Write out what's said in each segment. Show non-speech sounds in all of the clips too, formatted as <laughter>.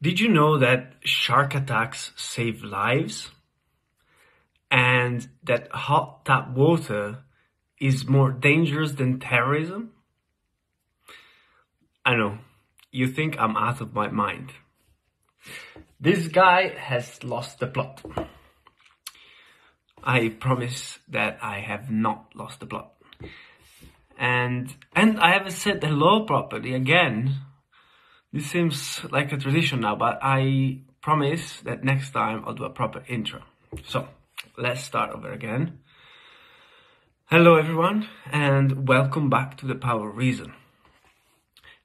Did you know that shark attacks save lives? And that hot tap water is more dangerous than terrorism? I know, you think I'm out of my mind. This guy has lost the plot. I promise that I have not lost the plot. And and I haven't said hello properly again this seems like a tradition now, but I promise that next time I'll do a proper intro. So, let's start over again. Hello everyone, and welcome back to The Power Reason.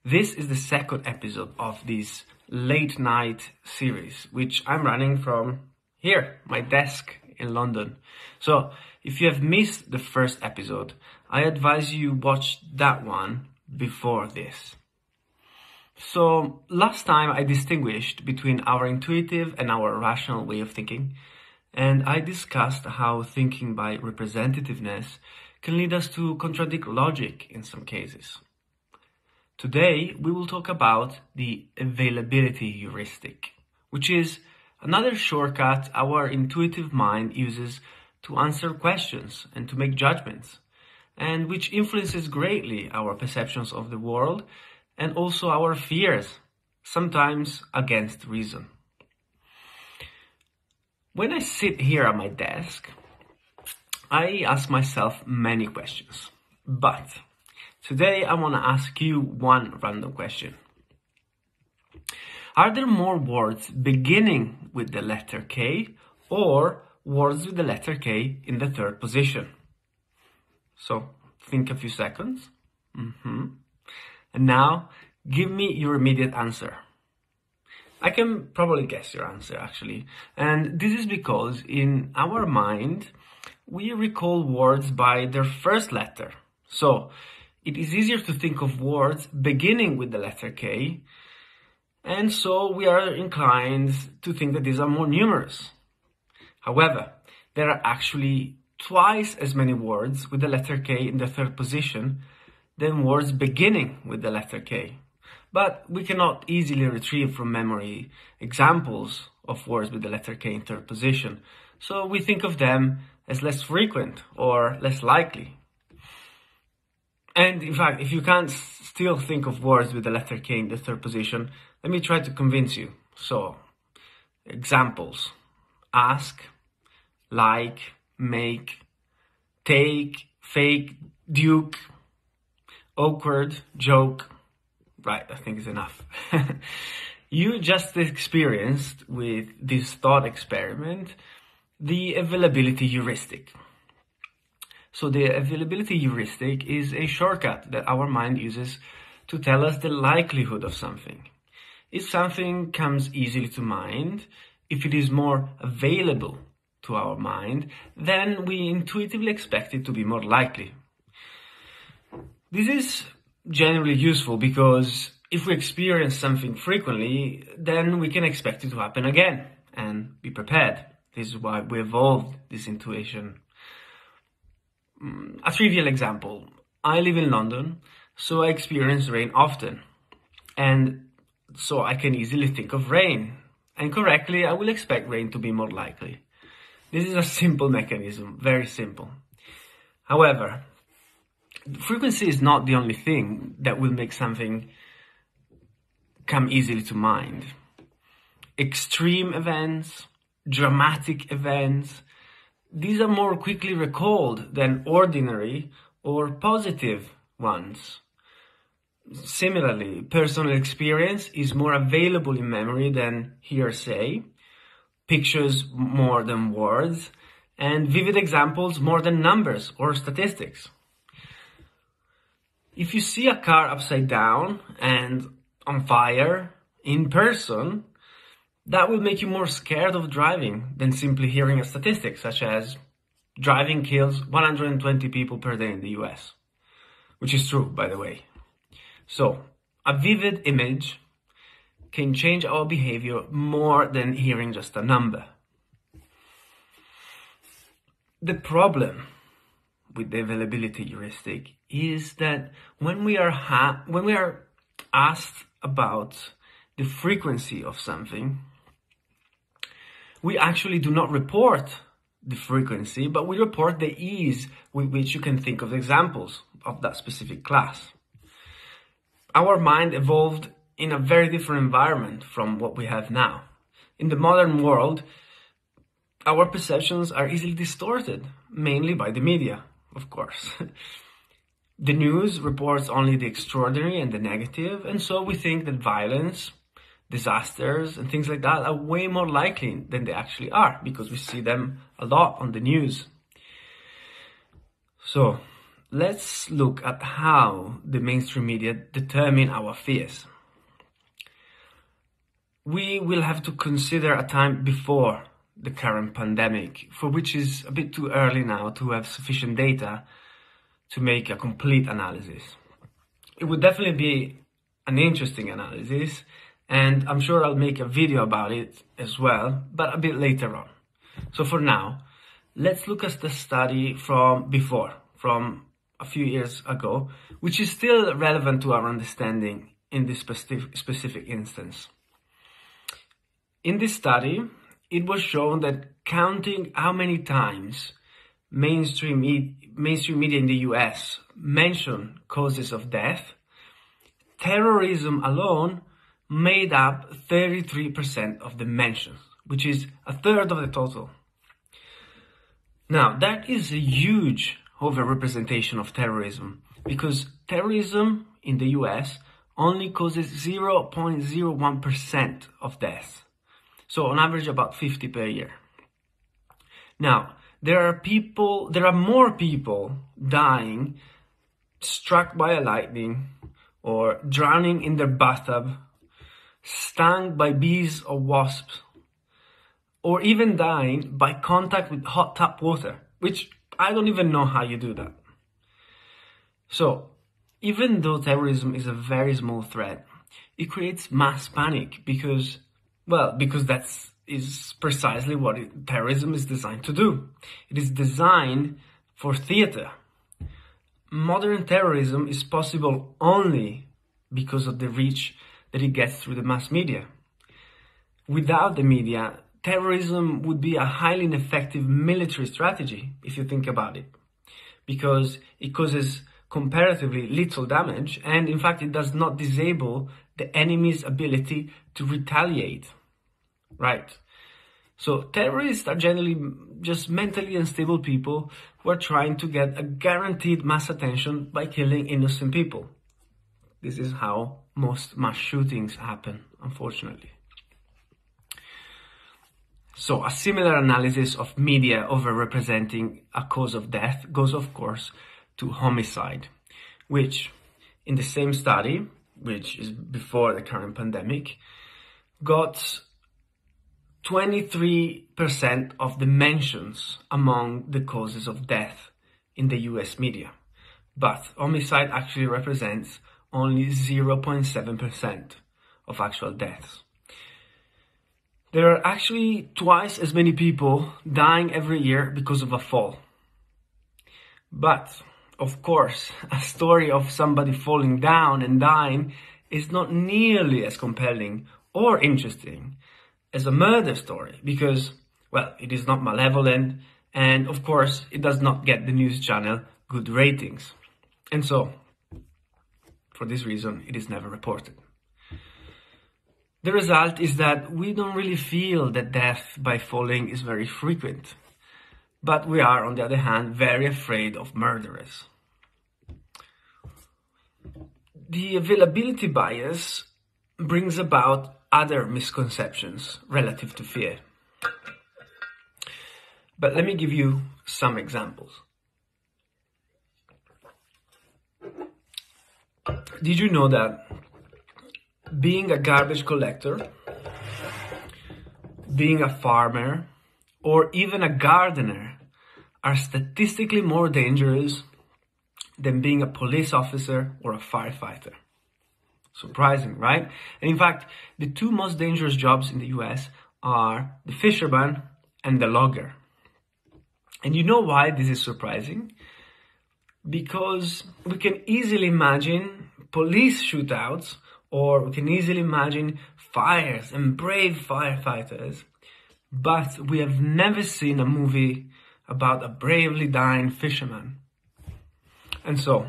This is the second episode of this late night series, which I'm running from here, my desk in London. So, if you have missed the first episode, I advise you watch that one before this. So last time I distinguished between our intuitive and our rational way of thinking, and I discussed how thinking by representativeness can lead us to contradict logic in some cases. Today we will talk about the availability heuristic, which is another shortcut our intuitive mind uses to answer questions and to make judgments, and which influences greatly our perceptions of the world and also our fears, sometimes against reason. When I sit here at my desk, I ask myself many questions. But today I want to ask you one random question. Are there more words beginning with the letter K or words with the letter K in the third position? So think a few seconds. Mm-hmm. And now, give me your immediate answer. I can probably guess your answer actually. And this is because in our mind, we recall words by their first letter. So it is easier to think of words beginning with the letter K. And so we are inclined to think that these are more numerous. However, there are actually twice as many words with the letter K in the third position than words beginning with the letter K. But we cannot easily retrieve from memory examples of words with the letter K in third position, so we think of them as less frequent or less likely. And in fact, if you can't still think of words with the letter K in the third position, let me try to convince you. So, examples ask, like, make, take, fake, duke, awkward joke. Right, I think is enough. <laughs> you just experienced with this thought experiment the availability heuristic. So the availability heuristic is a shortcut that our mind uses to tell us the likelihood of something. If something comes easily to mind, if it is more available to our mind, then we intuitively expect it to be more likely. This is generally useful because if we experience something frequently, then we can expect it to happen again and be prepared. This is why we evolved this intuition. Mm, a trivial example. I live in London, so I experience rain often. And so I can easily think of rain. And correctly, I will expect rain to be more likely. This is a <laughs> simple mechanism, very simple. However, frequency is not the only thing that will make something come easily to mind. Extreme events, dramatic events, these are more quickly recalled than ordinary or positive ones. Similarly, personal experience is more available in memory than hearsay, pictures more than words, and vivid examples more than numbers or statistics. If you see a car upside down and on fire in person, that will make you more scared of driving than simply hearing a statistic such as driving kills 120 people per day in the US, which is true, by the way. So, a vivid image can change our behavior more than hearing just a number. The problem with the availability heuristic is that when we are ha- when we are asked about the frequency of something, we actually do not report the frequency, but we report the ease with which you can think of examples of that specific class. Our mind evolved in a very different environment from what we have now. In the modern world, our perceptions are easily distorted, mainly by the media, of course. <laughs> the news reports only the extraordinary and the negative, and so we think that violence, disasters, and things like that are way more likely than they actually are because we see them a lot on the news. So, let's look at how the mainstream media determine our fears. We will have to consider a time before the current pandemic, for which is a bit too early now to have sufficient data to make a complete analysis. It would definitely be an interesting analysis, and I'm sure I'll make a video about it as well, but a bit later on. So for now, let's look at the study from before, from a few years ago, which is still relevant to our understanding in this specific, specific instance. In this study, it was shown that counting how many times mainstream, mainstream media in the US mention causes of death, terrorism alone made up 33% of the mentions, which is a third of the total. Now, that is a huge overrepresentation of terrorism because terrorism in the US only causes 0.01% of deaths. So on average about 50 per year. Now, there are people, there are more people dying struck by a lightning or drowning in their bathtub, stung by bees or wasps, or even dying by contact with hot tap water, which I don't even know how you do that. So, even though terrorism is a very small threat, it creates mass panic because, well, because that's is precisely what it, terrorism is designed to do. It is designed for theater. Modern terrorism is possible only because of the reach that it gets through the mass media. Without the media, terrorism would be a highly ineffective military strategy, if you think about it, because it causes comparatively little damage, and in fact, it does not disable the enemy's ability to retaliate. Right. So terrorists are generally just mentally unstable people who are trying to get a guaranteed mass attention by killing innocent people. This is how most mass shootings happen, unfortunately. So a similar analysis of media overrepresenting a cause of death goes, of course, to homicide, which in the same study, which is before the current pandemic, got 23% of the mentions among the causes of death in the US media. But homicide actually represents only 0.7% of actual deaths. There are actually twice as many people dying every year because of a fall. But, of course, a story of somebody falling down and dying is not nearly as compelling or interesting as a murder story because, well, it is not malevolent and, of course, it does not get the news channel good ratings. And so, for this reason, it is never reported. The result is that we don't really feel that death by falling is very frequent, but we are, on the other hand, very afraid of murderers. The availability bias brings about other misconceptions relative to fear. But let me give you some examples. Did you know that being a garbage collector, being a farmer, or even a gardener are statistically more dangerous than being a police officer or a firefighter. Surprising, right? And in fact, the two most dangerous jobs in the US are the fisherman and the logger. And you know why this is surprising? Because we can easily imagine police shootouts or we can easily imagine fires and brave firefighters, but we have never seen a movie about a bravely dying fisherman. And so,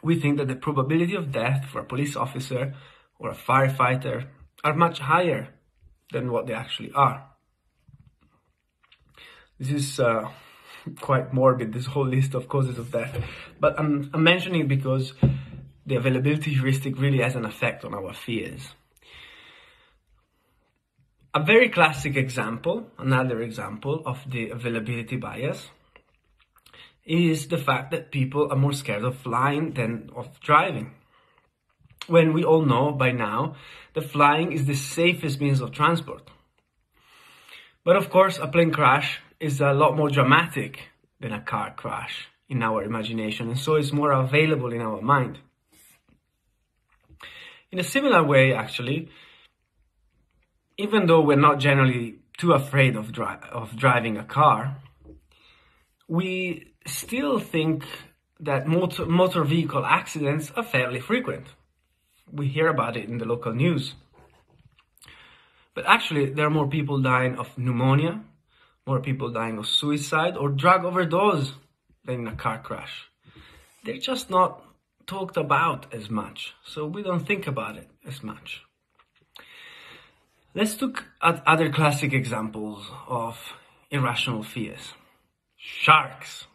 we think that the probability of death for a police officer or a firefighter are much higher than what they actually are. This is uh, <laughs> quite morbid, this whole list of causes of death, but I'm, I'm mentioning it because the availability heuristic really has an effect on our fears. A very classic example, another example of the availability bias, is the fact that people are more scared of flying than of driving. When we all know by now that flying is the safest means of transport. But of course, a plane crash is a lot more dramatic than a car crash in our imagination, and so it's more available in our mind. In a similar way, actually, even though we're not generally too afraid of, dri- of driving a car, we still think that motor, motor vehicle accidents are fairly frequent. We hear about it in the local news. But actually, there are more people dying of pneumonia, more people dying of suicide or drug overdose than in a car crash. They're just not talked about as much, so we don't think about it as much. Let's look at other classic examples of irrational fears. Sharks.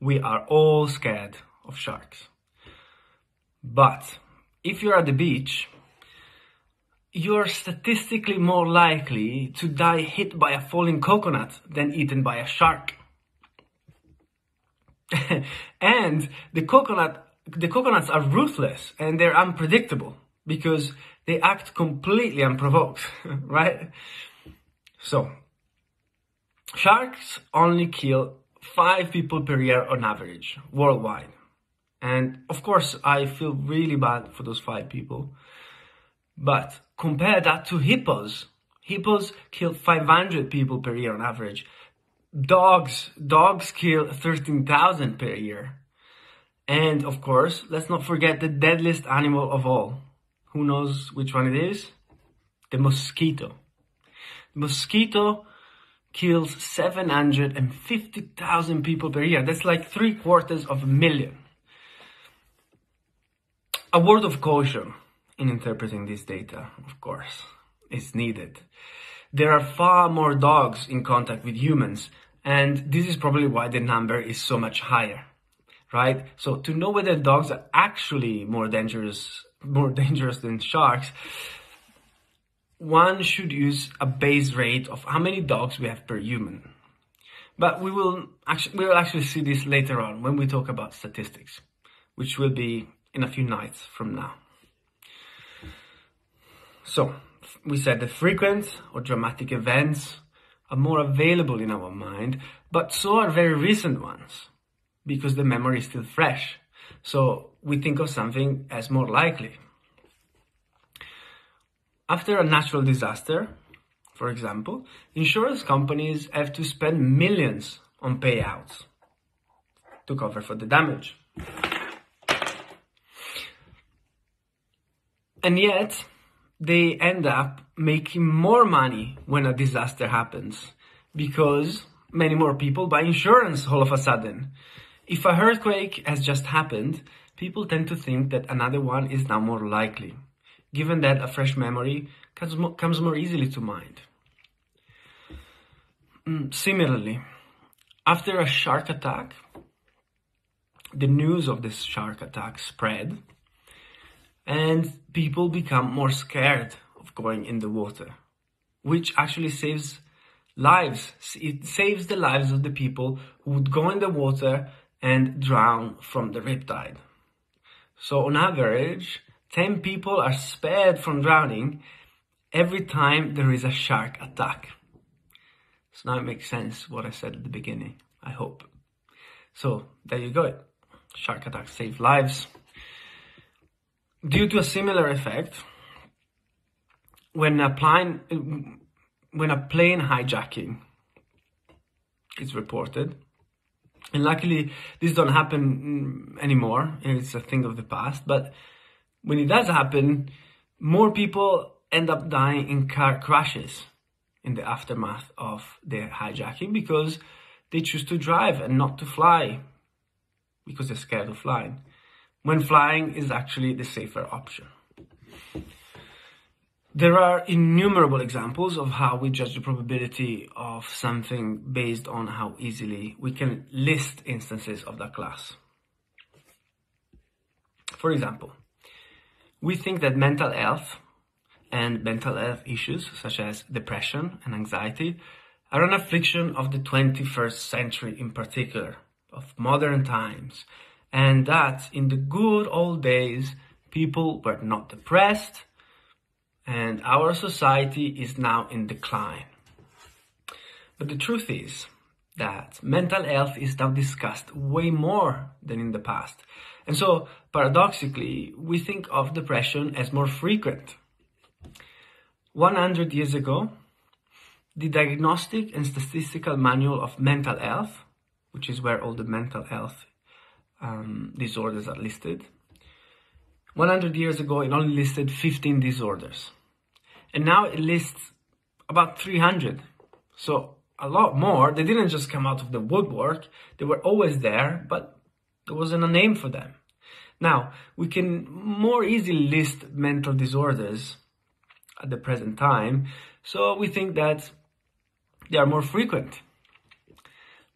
We are all scared of sharks. But if you're at the beach, you're statistically more likely to die hit by a falling coconut than eaten by a shark. <laughs> and the coconut the coconuts are ruthless and they're unpredictable because they act completely unprovoked, <laughs> right? So, sharks only kill five people per year on average worldwide. And of course, I feel really bad for those five people. But compare that to hippos. Hippos kill 500 people per year on average. Dogs, dogs kill 13,000 per year. And of course, let's not forget the deadliest animal of all. Who knows which one it is? The mosquito. The mosquito kills 750,000 people per year. That's like three quarters of a million. A word of caution in interpreting this data, of course, is needed. There are far more dogs in contact with humans, and this is probably why the number is so much higher right? So to know whether dogs are actually more dangerous, more <laughs> dangerous than sharks, one should use a base rate of how many dogs we have per human. But we will actually, we will actually see this later on when we talk about statistics, which will be in a few nights from now. So, we said the frequent or dramatic events are more available in our mind, but so are very recent ones because the memory is still fresh. So we think of something as more likely. After a natural disaster, for example, insurance companies have to spend millions on payouts to cover for the damage. And yet, they end up making more money when a disaster happens because many more people buy insurance all of a sudden. If a earthquake has just happened, people tend to think that another one is now more likely, given that a fresh memory comes, comes more easily to mind. Mm, similarly, after a shark attack, the news of this shark attack spread, and people become more scared of going in the water, which actually saves lives. It saves the lives of the people who would go in the water and drown from the riptide. So on average, 10 people are spared from drowning every time there is a shark attack. So now it makes sense what I said at the beginning, I hope. So there you go. Shark attacks save lives. Due to a similar effect, when a plane, when a plane hijacking is reported, and luckily, this don't happen mm, anymore. It's a thing of the past. But when it does happen, more people end up dying in car crashes in the aftermath of the hijacking because they choose to drive and not to fly because they're scared of flying. When flying is actually the safer option. There are innumerable examples of how we judge the probability of something based on how easily we can list instances of that class. For example, we think that mental health and mental health issues such as depression and anxiety are an affliction of the 21st century in particular, of modern times, and that in the good old days people were not depressed and our society is now in decline. But the truth is that mental health is now discussed way more than in the past. And so, paradoxically, we think of depression as more frequent. 100 years ago, the Diagnostic and Statistical Manual of Mental Health, which is where all the mental health um, disorders are listed, 100 years ago, it only listed 15 disorders. And now it lists about 300. So a lot more. They didn't just come out of the woodwork. They were always there, but there wasn't a name for them. Now, we can more easily list mental disorders at the present time. So we think that they are more frequent.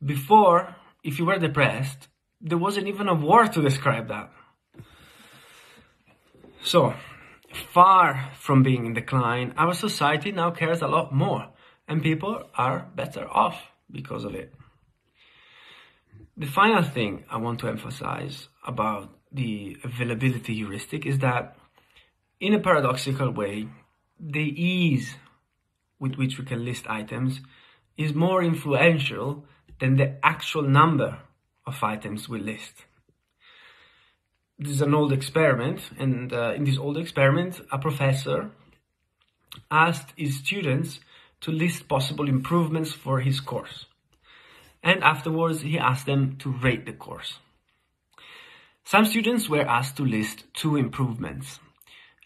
Before, if you were depressed, there wasn't even a word to describe that. So, far from being in decline, our society now cares a lot more, and people are better off because of it. The final thing I want to emphasize about the availability heuristic is that, in a paradoxical way, the ease with which we can list items is more influential than the actual number of items we list this is an old experiment, and uh, in this old experiment, a professor asked his students to list possible improvements for his course. And afterwards, he asked them to rate the course. Some students were asked to list two improvements,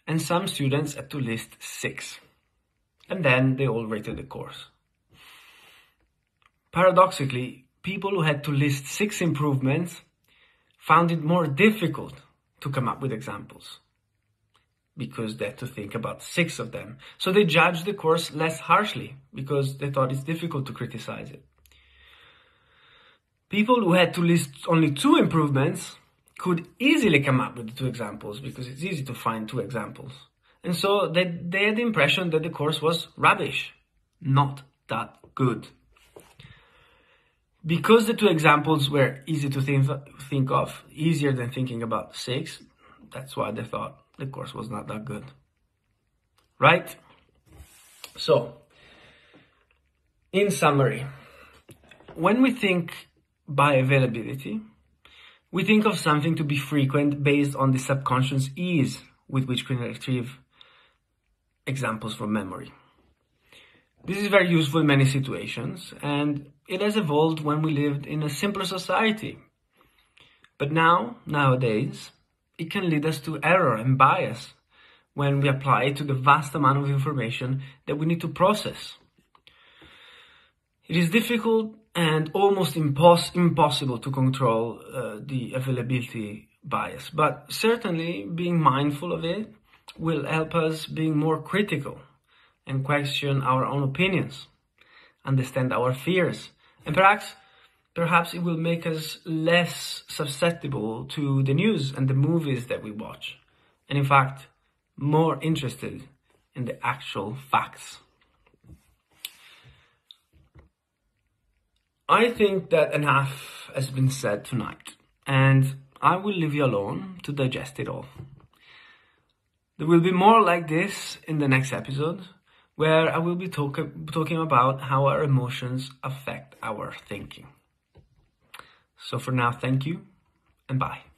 and some students had to list six. And then they all rated the course. Paradoxically, people who had to list six improvements found it more difficult to come up with examples because they had to think about six of them. So they judged the course less harshly because they thought it's difficult to criticize it. People who had to list only two improvements could easily come up with two examples because it's easy to find two examples. And so they, they had the impression that the course was rubbish, not that good. Because the two examples were easy to think, think of, easier than thinking about six, that's why they thought the course was not that good. Right? So, in summary, when we think by availability, we think of something to be frequent based on the subconscious ease with which we can retrieve examples from memory. This is very useful in many situations, and it has evolved when we lived in a simpler society. But now, nowadays, it can lead us to error and bias when we apply it to the vast amount of information that we need to process. It is difficult and almost impos- impossible to control uh, the availability bias, but certainly being mindful of it will help us being more critical and question our own opinions, understand our fears, and perhaps perhaps it will make us less susceptible to the news and the movies that we watch. And in fact, more interested in the actual facts. I think that enough has been said tonight, and I will leave you alone to digest it all. There will be more like this in the next episode where I will be talk- talking about how our emotions affect our thinking. So for now, thank you and bye.